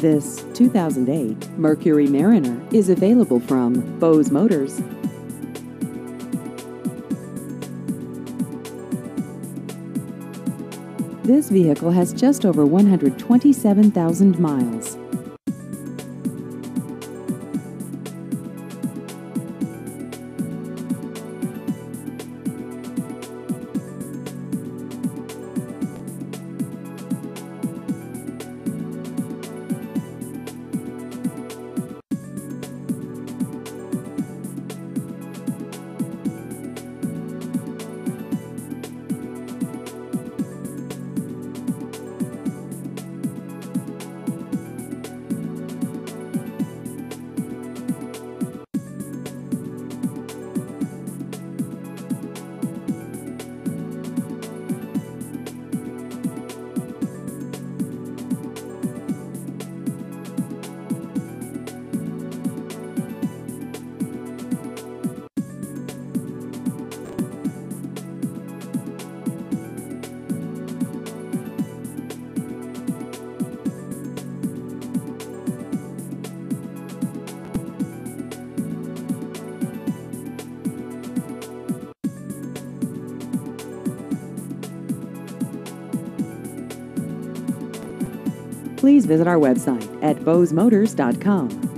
This 2008 Mercury Mariner is available from Bose Motors. This vehicle has just over 127,000 miles. Please visit our website at bosemotors.com.